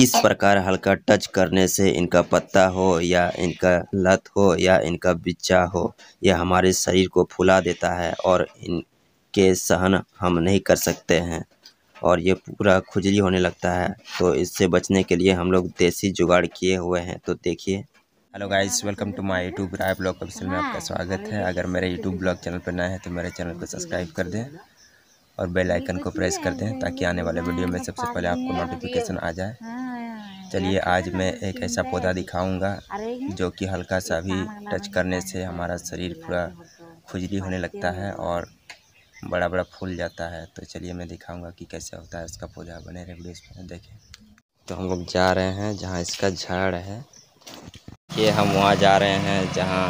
किस प्रकार हल्का टच करने से इनका पत्ता हो या इनका लत हो या इनका बिच्चा हो, यह हमारे शरीर को फुला देता है और इनके सहन हम नहीं कर सकते हैं। और ये पूरा खुजली होने लगता है तो इससे बचने के लिए हम लोग देसी जुगाड़ किए हुए हैं। तो देखिए। Hello guys welcome to my YouTube Rai blog official में आपका स्वागत है। अगर मेरे यूट्यूब ब्लॉग चैनल पर नए हैं तो मेरे चैनल को सब्सक्राइब कर दें और बेल आइकन को प्रेस कर दें ताकि आने वाले वीडियो में सबसे पहले आपको नोटिफिकेशन आ जाए। चलिए आज मैं एक ऐसा पौधा दिखाऊँगा जो कि हल्का सा भी टच करने से हमारा शरीर पूरा खुजली होने लगता है और बड़ा बड़ा फूल जाता है। तो चलिए मैं दिखाऊँगा कि कैसे होता है इसका पौधा बने रहे वीडियो देखें। तो हम लोग जा रहे हैं जहाँ इसका झाड़ है। ये हम वहाँ जा रहे हैं जहाँ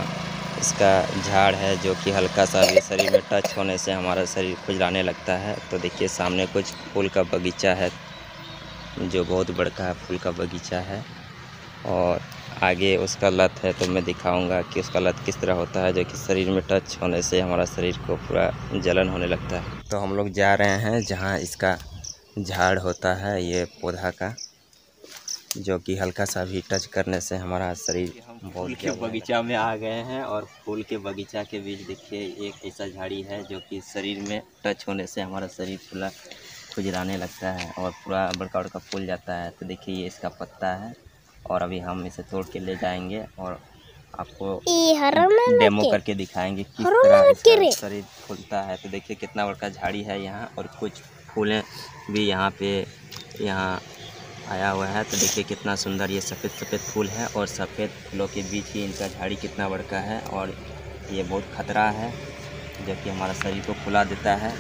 इसका झाड़ है जो कि हल्का सा भी शरीर में टच होने से हमारा शरीर खुजलाने लगता है। तो देखिए सामने कुछ फूल का बगीचा है। जो बहुत बड़का है फूल का बगीचा है और आगे उसका लत है तो मैं दिखाऊँगा कि उसका लत किस तरह होता है जो कि शरीर में टच होने से हमारा शरीर को पूरा जलन होने लगता है। तो हम लोग जा रहे हैं जहाँ इसका झाड़ होता है ये पौधा का जो कि हल्का सा भी टच करने से हमारा शरीर फूल के बगीचा में आ गए हैं और फूल के बगीचा के बीच देखिए एक ऐसा झाड़ी है जो कि शरीर में टच होने से हमारा शरीर पूरा खुजलाने लगता है और पूरा बड़का बड़का फूल जाता है। तो देखिए ये इसका पत्ता है और अभी हम इसे तोड़ के ले जाएँगे और आपको डेमो करके दिखाएँगे किस तरह इसका शरीर फूलता है। तो देखिए कितना बड़का झाड़ी है यहाँ और कुछ फूलें भी यहाँ पे यहाँ आया हुआ है। तो देखिए कितना सुंदर ये सफ़ेद सफ़ेद फूल है और सफ़ेद फूलों के बीच ही इनका झाड़ी कितना बड़का है और ये बहुत खतरा है जो कि हमारा शरीर को फुला देता है।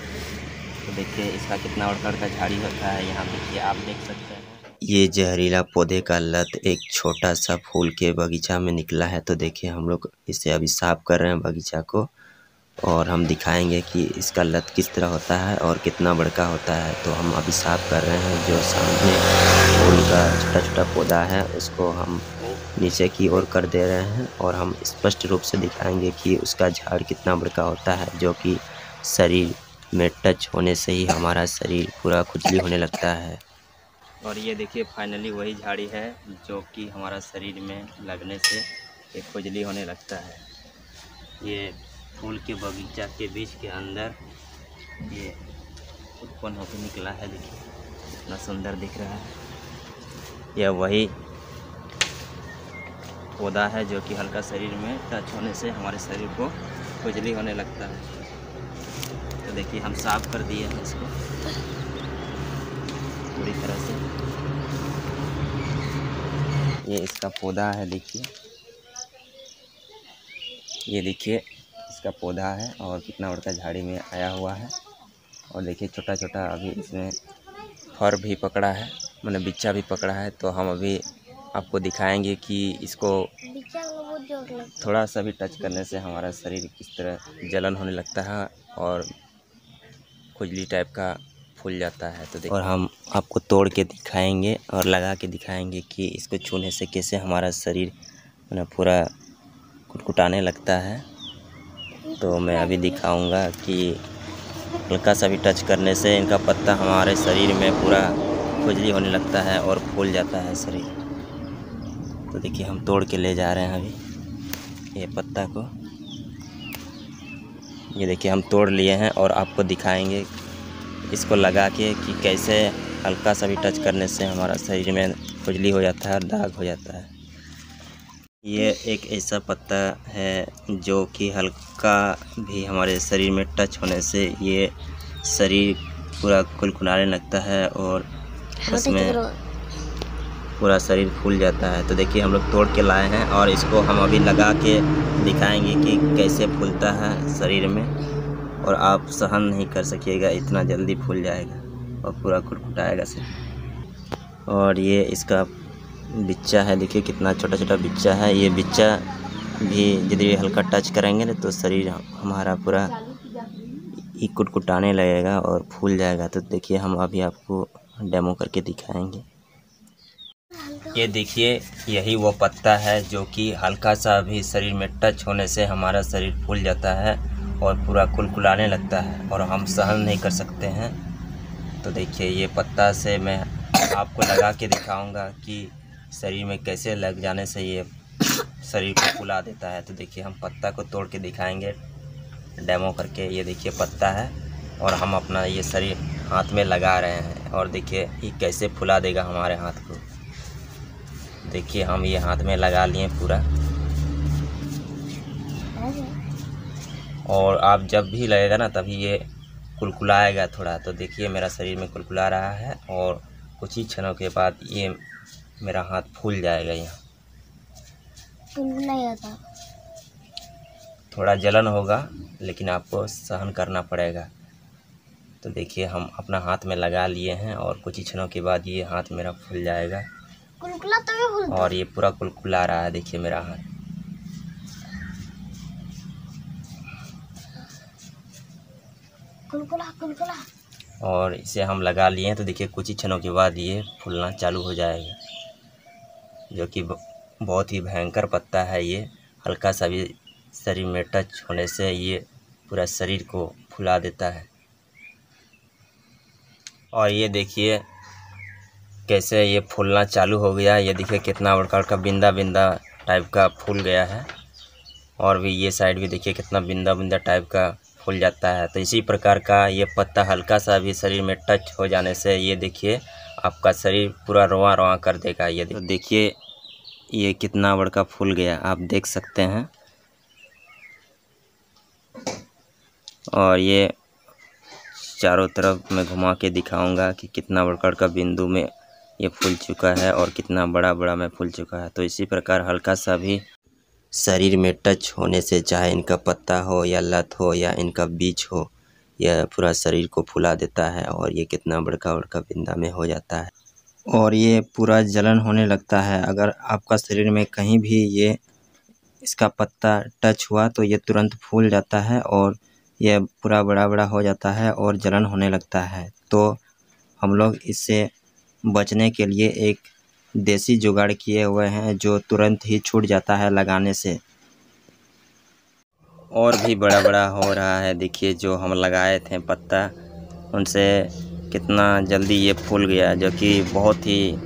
तो देखिए, इसका कितना बड़का बड़का झाड़ी होता है, यहाँ देखिए आप देख सकते हैं। ये जहरीला पौधे का लत एक छोटा सा फूल के बगीचा में निकला है तो देखिए हम लोग इसे अभी साफ़ कर रहे हैं बगीचा को और हम दिखाएँगे कि इसका लत किस तरह होता है और कितना बड़का होता है। तो हम अभी साफ़ कर रहे हैं, जो सामने फूल का छोटा छोटा पौधा है, उसको हम नीचे की ओर कर दे रहे हैं और हम स्पष्ट रूप से दिखाएँगे कि उसका झाड़ कितना बड़का होता है, जो कि शरीर में टच होने से ही हमारा शरीर पूरा खुजली होने लगता है। और ये देखिए फाइनली वही झाड़ी है जो कि हमारा शरीर में लगने से एक खुजली होने लगता है। ये फूल के बगीचा के बीच के अंदर ये उत्पन्न होकर निकला है, देखिए इतना सुंदर दिख रहा है। यह वही पौधा है जो कि हल्का शरीर में टच होने से हमारे शरीर को खुजली होने लगता है। तो देखिए हम साफ़ कर दिए हैं इसको। पूरी तरह से। ये इसका पौधा है देखिए। ये देखिए इसका पौधा है और कितना बड़का झाड़ी में आया हुआ है। और देखिए छोटा छोटा अभी इसमें फर भी पकड़ा है मैंने बिच्चा भी पकड़ा है तो हम अभी आपको दिखाएँगे कि इसको थोड़ा सा भी टच करने से हमारा शरीर किस तरह जलन होने लगता है और खुजली टाइप का फूल जाता है तो और हम आपको तोड़ के दिखाएँगे और लगा के दिखाएँगे कि इसको छूने से कैसे हमारा शरीर पूरा कुटकुटाने लगता है। तो मैं अभी दिखाऊँगा कि हल्का सा भी टच करने से इनका पत्ता हमारे शरीर में पूरा खुजली होने लगता है और फूल जाता है शरीर। तो देखिए, हम तोड़ के ले जा रहे हैं अभी ये पत्ता को। ये देखिए हम तोड़ लिए हैं और आपको दिखाएँगे। इसको लगा के कि कैसे हल्का सा भी टच करने से हमारा शरीर में खुजली हो जाता है और दाग हो जाता है। ये एक ऐसा पत्ता है जो कि हल्का भी हमारे शरीर में टच होने से ये शरीर पूरा खुलखुलाने लगता है और उसमें पूरा शरीर फूल जाता है। तो देखिए, हम लोग तोड़ के लाए हैं और इसको हम अभी लगा के दिखाएँगे कि कैसे फूलता है शरीर में और आप सहन नहीं कर सकिएगा, इतना जल्दी फूल जाएगा और पूरा कुटकुटाएगा से और ये इसका बिच्चा है, देखिए कितना छोटा छोटा बिच्चा है। ये बिच्चा भी यदि हल्का टच करेंगे ना तो शरीर हमारा पूरा ही कुटकुटाने लगेगा और फूल जाएगा। तो देखिए, हम अभी आपको डेमो करके दिखाएँगे। ये देखिए, यही वो पत्ता है जो कि हल्का सा भी शरीर में टच होने से हमारा शरीर फूल जाता है और पूरा कुलकुलाने लगता है और हम सहन नहीं कर सकते हैं। तो देखिए, ये पत्ता से मैं आपको लगा के दिखाऊँगा कि शरीर में कैसे लग जाने से ये शरीर को फुला देता है। तो देखिए, हम पत्ता को तोड़ के दिखाएँगे। डेमो करके ये देखिए पत्ता है और हम अपना ये शरीर हाथ में लगा रहे हैं और देखिए, ये कैसे फुला देगा हमारे हाथ को। देखिए हम ये हाथ में लगा लिए पूरा। और आप जब भी लगेगा ना तभी ये कुलकुलाएगा थोड़ा। तो देखिए मेरा शरीर में कुलकुला रहा है और कुछ ही क्षणों के बाद ये मेरा हाथ फूल जाएगा यहाँ। थोड़ा जलन होगा लेकिन आपको सहन करना पड़ेगा। तो देखिए हम अपना हाथ में लगा लिए हैं और कुछ ही क्षणों के बाद ये हाथ मेरा फूल जाएगा। तो और ये पूरा कुलकुला रहा है देखिए मेरा हाथ। कुलकुला कुलकुला। और इसे हम लगा लिए हैं तो देखिए कुछ ही क्षणों के बाद ये फूलना चालू हो जाएगा जो कि बहुत ही भयंकर पत्ता है ये। हल्का सा भी शरीर में टच होने से ये पूरा शरीर को फुला देता है। और ये देखिए कैसे ये फूलना चालू हो गया ये देखिए कितना बड़का बड़का बिंदा बिंदा टाइप का फूल गया है। और भी ये साइड भी देखिए कितना बिंदा बिंदा टाइप का फूल जाता है। तो इसी प्रकार का ये पत्ता हल्का सा भी शरीर में टच हो जाने से ये देखिए आपका शरीर पूरा रोआ रोआ कर देगा। ये देखिए ये कितना बड़का फूल गया, आप देख सकते हैं। और ये चारों तरफ़ मैं घुमा के दिखाऊँगा कि कितना बड़का बड़का बिंदु में ये फूल चुका है और कितना बड़ा बड़ा में फूल चुका है। तो इसी प्रकार हल्का सा भी शरीर में टच होने से चाहे इनका पत्ता हो या लत हो या इनका बीज हो, यह पूरा शरीर को फुला देता है और ये कितना बड़का बड़का बिंदा में हो जाता है। और ये पूरा जलन होने लगता है। अगर आपका शरीर में कहीं भी ये इसका पत्ता टच हुआ तो ये तुरंत फूल जाता है और यह पूरा बड़ा बड़ा हो जाता है और जलन होने लगता है। तो हम लोग इससे बचने के लिए एक देसी जुगाड़ किए हुए हैं, जो तुरंत ही छूट जाता है लगाने से। और भी बड़ा बड़ा हो रहा है, देखिए जो हम लगाए थे पत्ता, उनसे कितना जल्दी ये फूल गया, जो कि बहुत ही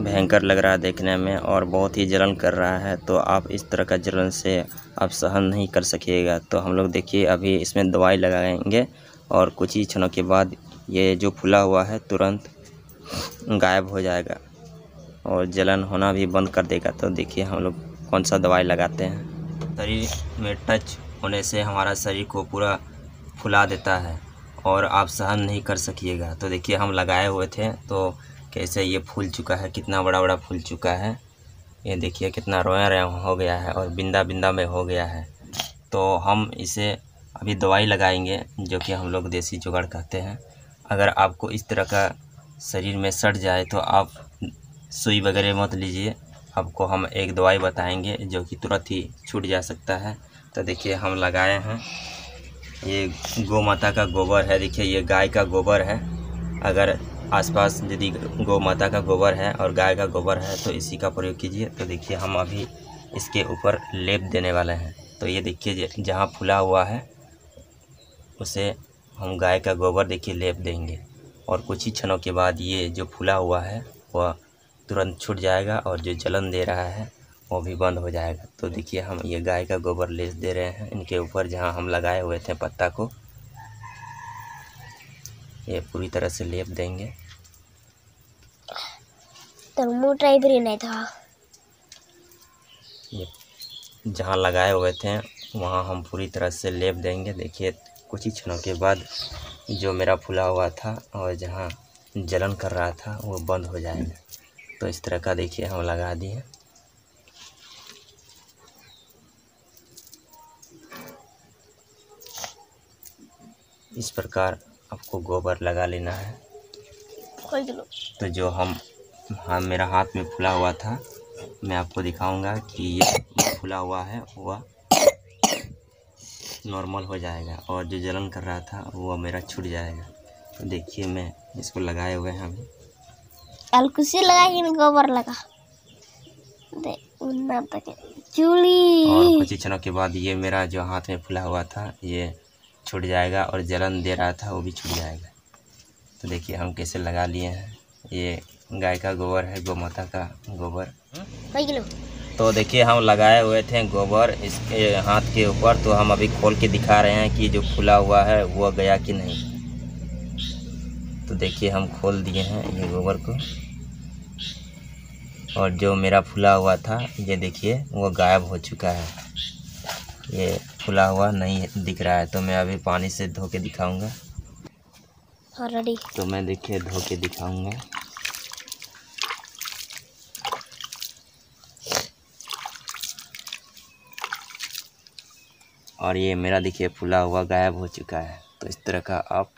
भयंकर लग रहा है देखने में और बहुत ही जलन कर रहा है। तो आप इस तरह का जलन से आप सहन नहीं कर सकिएगा। तो हम लोग देखिए, अभी इसमें दवाई लगाएँगे और कुछ ही क्षणों के बाद ये जो फूला हुआ है, तुरंत गायब हो जाएगा और जलन होना भी बंद कर देगा। तो देखिए हम लोग कौन सा दवाई लगाते हैं। शरीर में टच होने से हमारा शरीर को पूरा फुला देता है और आप सहन नहीं कर सकिएगा। तो देखिए हम लगाए हुए थे तो कैसे ये फूल चुका है, कितना बड़ा बड़ा फूल चुका है। ये देखिए कितना रोया रोया हो गया है और बिंदा बिंदा में हो गया है। तो हम इसे अभी दवाई लगाएँगे, जो कि हम लोग देसी जुगाड़ कहते हैं। अगर आपको इस तरह का शरीर में सट जाए तो आप सुई वगैरह मत लीजिए। आपको हम एक दवाई बताएँगे जो कि तुरंत ही छूट जा सकता है। तो देखिए, हम लगाए हैं। ये गौ माता का गोबर है। देखिए, ये गाय का गोबर है। अगर आसपास यदि गौ माता का गोबर है और गाय का गोबर है तो इसी का प्रयोग कीजिए। तो देखिए, हम अभी इसके ऊपर लेप देने वाले हैं। तो ये देखिए जहाँ फूला हुआ है, उसे हम गाय का गोबर देखिए लेप देंगे। और कुछ ही क्षणों के बाद ये जो फूला हुआ है वह तुरंत छूट जाएगा और जो जलन दे रहा है वो भी बंद हो जाएगा। तो देखिए हम ये गाय का गोबर लेस दे रहे हैं। इनके ऊपर जहाँ हम लगाए हुए थे पत्ता को ये पूरी तरह से लेप देंगे। था। ये जहाँ लगाए हुए थे वहाँ हम पूरी तरह से लेप देंगे। देखिए कुछ ही क्षणों के बाद जो मेरा फुला हुआ था और जहाँ जलन कर रहा था वो बंद हो जाएगा। तो इस तरह का देखिए हम लगा दिए। इस प्रकार आपको गोबर लगा लेना है। तो जो हम हाँ मेरा हाथ में फुला हुआ था मैं आपको दिखाऊँगा कि ये फुला हुआ है वह नॉर्मल हो जाएगा और जो जलन कर रहा था वो मेरा छूट जाएगा। तो देखिए मैं इसको लगाए हुए हैं अभी। अलकुसी लगा कि गोबर लगा। दे और चूली क्षणों के बाद ये मेरा जो हाथ में फुला हुआ था ये छूट जाएगा और जलन दे रहा था वो भी छूट जाएगा। तो देखिए हम कैसे लगा लिए हैं। ये गाय का गोबर है गौ माता का गोबर। तो देखिए हम लगाए हुए थे गोबर इसके हाथ के ऊपर। तो हम अभी खोल के दिखा रहे हैं कि जो फुला हुआ है वो गया कि नहीं। तो देखिए हम खोल दिए हैं ये गोबर को। और जो मेरा फुला हुआ था ये देखिए वो गायब हो चुका है। ये फुला हुआ नहीं दिख रहा है तो मैं अभी पानी से धो के दिखाऊँगा। हाँ तो मैं देखिए धो के दिखाऊँगा। और ये मेरा देखिए फूला हुआ गायब हो चुका है। तो इस तरह का आप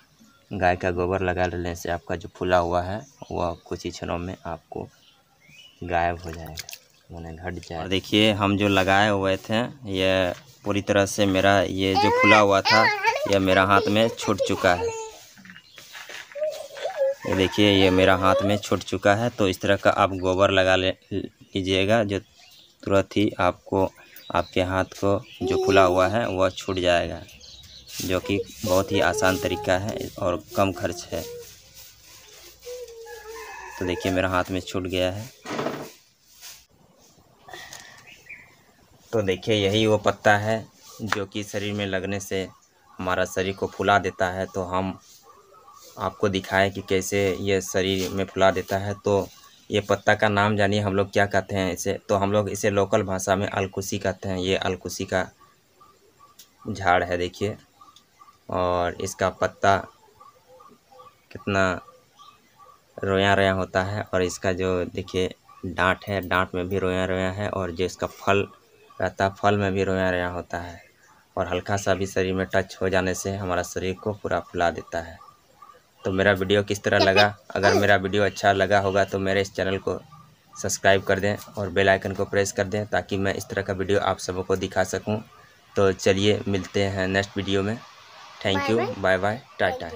गाय का गोबर लगा लेने से आपका जो फूला हुआ है वह कुछ ही क्षणों में आपको गायब हो जाएगा। मैंने घट जाए देखिए, हम जो लगाए हुए थे, ये पूरी तरह से मेरा ये जो फूला हुआ था यह मेरा हाथ में छूट चुका है। ये देखिए, ये मेरा हाथ में छूट चुका है। तो इस तरह का आप गोबर लगा ले, लीजिएगा, जो तुरंत ही आपको आपके हाथ को जो फुला हुआ है, वह छूट जाएगा, जो कि बहुत ही आसान तरीका है और कम खर्च है। तो देखिए, मेरा हाथ में छूट गया है। तो देखिए, यही वो पत्ता है, जो कि शरीर में लगने से हमारा शरीर को फुला देता है। तो हम आपको दिखाएँ कि कैसे ये शरीर में फुला देता है। तो ये पत्ता का नाम जानिए, हम लोग क्या कहते हैं इसे? तो हम लोग इसे लोकल भाषा में अलकुसी कहते हैं। ये अलकुसी का झाड़ है, देखिए। और इसका पत्ता कितना रोया रोया होता है और इसका जो, देखिए, डांट है, डांट में भी रोया रोया है और जो इसका फल रहता है, फल में भी रोया रोया होता है। और हल्का सा भी शरीर में टच हो जाने से हमारा शरीर को पूरा फुला देता है। तो मेरा वीडियो किस तरह लगा? अगर मेरा वीडियो अच्छा लगा होगा तो मेरे इस चैनल को सब्सक्राइब कर दें और बेल आइकन को प्रेस कर दें ताकि मैं इस तरह का वीडियो आप सबको को दिखा सकूँ। तो चलिए मिलते हैं नेक्स्ट वीडियो में। Thank you bye bye tata